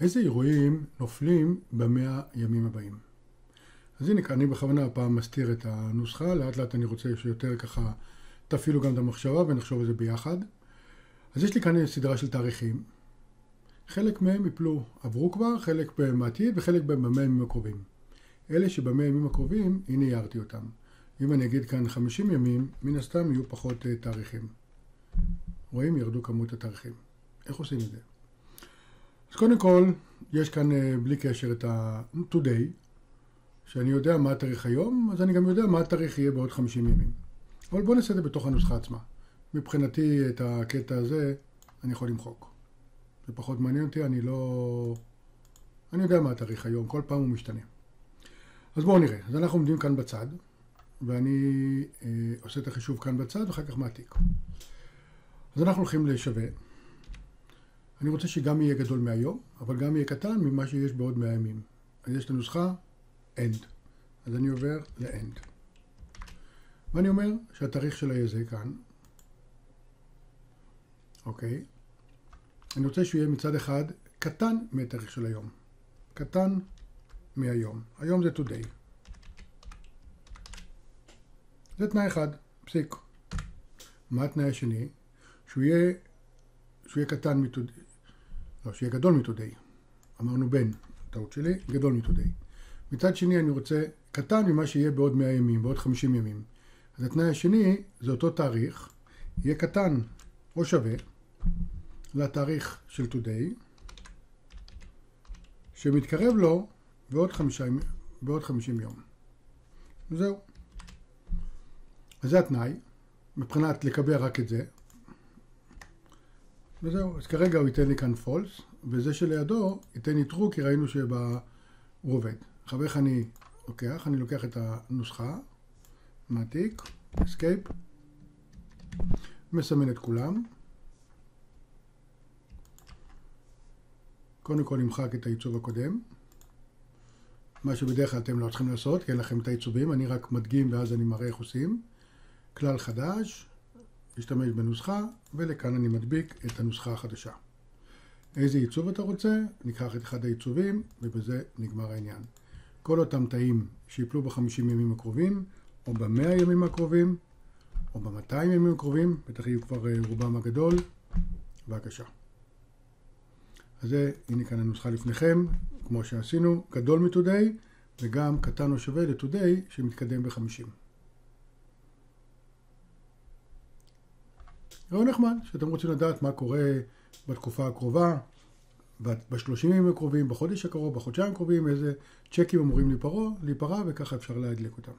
איזה אירועים נופלים במאה ימים הבאים? אז הנה, אני בכוונה הפעם מסתיר את הנוסחה, לאט לאט אני רוצה שיותר ככה תפעילו גם את המחשבה ונחשוב על זה ביחד. אז יש לי כאן סדרה של תאריכים. חלק מהם יפלו, עברו כבר, חלק בעתיד וחלק במאה ימים הקרובים. אלה שבמאה ימים הקרובים, הנה הערתי אותם. אם אני אגיד כאן 50 ימים, מן הסתם יהיו פחות uh, תאריכים. רואים? ירדו כמות התאריכים. איך עושים את זה? אז קודם כל, יש כאן uh, בלי קשר את ה-today, שאני יודע מה התאריך היום, אז אני גם יודע מה התאריך יהיה בעוד 50 ימים. אבל בואו נעשה את זה בתוך הנוסחה עצמה. מבחינתי, את הקטע הזה, אני יכול למחוק. זה פחות מעניין אותי, אני לא... אני יודע מה התאריך היום, כל פעם הוא משתנה. אז בואו נראה. אז אנחנו עומדים כאן בצד, ואני אה, עושה את החישוב כאן בצד, ואחר כך מעתיק. אז אנחנו הולכים לשווה. אני רוצה שגם יהיה גדול מהיום, אבל גם יהיה קטן ממה שיש בעוד 100 ימים. אז יש את הנוסחה end. אז אני עובר ל-end. ואני אומר שהתאריך של ה זה כאן, אוקיי? אני רוצה שהוא יהיה מצד אחד קטן מהתאריך של היום. קטן מהיום. היום זה today. זה תנאי אחד, פסיק. מה התנאי השני? שהוא יהיה, שהוא יהיה קטן מ-today. לא, שיהיה גדול מ-today. אמרנו בין, טעות שלי, גדול מ-today. מצד שני אני רוצה קטן ממה שיהיה בעוד 100 ימים, בעוד 50 ימים. אז התנאי השני זה אותו תאריך, יהיה קטן או שווה לתאריך של today, שמתקרב לו בעוד, חמישה, בעוד 50 יום. זהו. אז זה התנאי, מבחינת לקבע רק את זה. וזהו, אז כרגע הוא ייתן לי כאן false, וזה שלידו ייתן לי true, כי ראינו שהוא עובד. עכשיו איך אני לוקח? אני לוקח את הנוסחה, מעתיק, escape, מסמן את כולם. קודם כל נמחק את העיצוב הקודם, מה שבדרך כלל אתם לא צריכים לעשות, כי אין לכם את העיצובים, אני רק מדגים ואז אני מראה איך עושים. כלל חדש, להשתמש בנוסחה, ולכאן אני מדביק את הנוסחה החדשה. איזה עיצוב אתה רוצה? ניקח את אחד העיצובים, ובזה נגמר העניין. כל אותם תאים שיפלו בחמישים ימים הקרובים, או במאה ימים הקרובים, או במאתיים ימים הקרובים, בטח יהיו כבר אה, רובם הגדול, בבקשה. אז זה, הנה כאן הנוסחה לפניכם, כמו שעשינו, גדול מ-today, וגם קטן או שווה ל-today שמתקדם ב-50. רעיון נחמד, שאתם רוצים לדעת מה קורה בתקופה הקרובה, בשלושים ימים הקרובים, בחודש הקרוב, בחודשיים הקרובים, איזה צ'קים אמורים להיפרע, וככה אפשר להדליק אותם.